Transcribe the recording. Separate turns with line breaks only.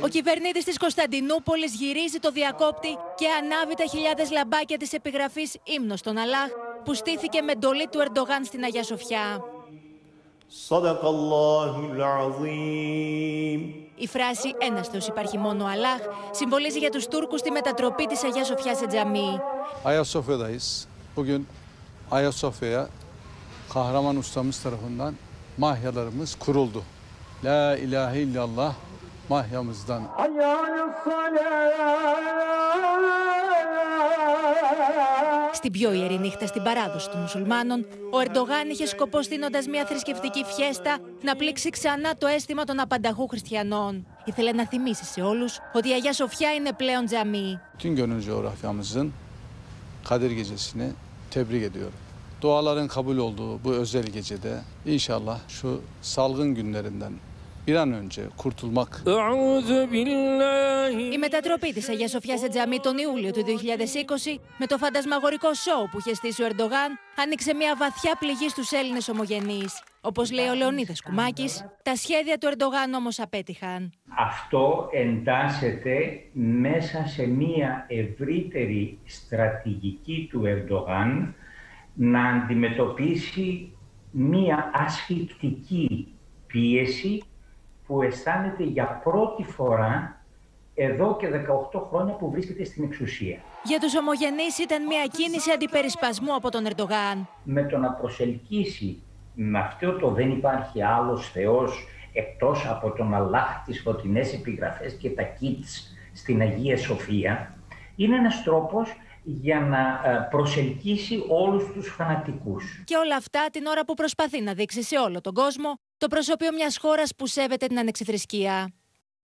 Ο κυβερνήτης της Κωνσταντινούπολης γυρίζει το διακόπτη και ανάβει τα χιλιάδες λαμπάκια της επιγραφής ύμνος στον Αλάχ που στήθηκε με εντολή του Ερντογάν στην Αγία Σοφιά. Η φράση «Ένας Θεός υπάρχει μόνο Αλάχ» συμβολίζει για τους Τούρκους τη μετατροπή της Αγίας Σοφιάς σε τζαμί.
Αγία Σοφία Bugün Ayasofya mahyamızdan
Στην πιο ιερή νύχτα στην παράδοση των μουσουλμάνων, ο Ερντογάν είχε σκοπό στείνοντας μια θρησκευτική φιέστα να πλήξει ξανά το αίσθημα των απανταχού χριστιανών. Ήθελε να θυμίσει σε όλους ότι η Αγία Σοφιά είναι πλέον τζαμί.
bütün gönül coğrafyamızın Kadir Gecesi'ni tebrik ediyorum. Duaların kabul olduğu bu özel gecede inşallah şu salgın günlerinden
η μετατροπή της Αγίας Σοφιά σε τζαμί τον Ιούλιο του 2020 με το φαντασμαγορικό σοου που είχε στήσει ο Ερντογάν άνοιξε μια βαθιά πληγή στους Έλληνες ομογενείς. όπως λέει ο Λεωνίδας Κουμάκης, τα σχέδια του Ερντογάν όμως απέτυχαν.
Αυτό εντάσσεται μέσα σε μια ευρύτερη στρατηγική του Ερντογάν να αντιμετωπίσει μια ασφυκτική πίεση που αισθάνεται για πρώτη φορά εδώ και 18 χρόνια που βρίσκεται στην εξουσία.
Για τους ομογενείς ήταν μια κίνηση αντιπερισπασμού από τον Ερντογάν.
με το να προσελκύσει με αυτό το δεν υπάρχει άλλος Θεός εκτός από τον Αλλάχ τις φωτεινές επιγραφές και τα κίτς στην Αγία Σοφία είναι ένας τρόπος για να ε, προσελκύσει όλους τους φανατικούς.
Και όλα αυτά την ώρα που προσπαθεί να δείξει σε όλο τον κόσμο το προσωπείο μιας χώρας που σέβεται την ανεξιθρησκεία.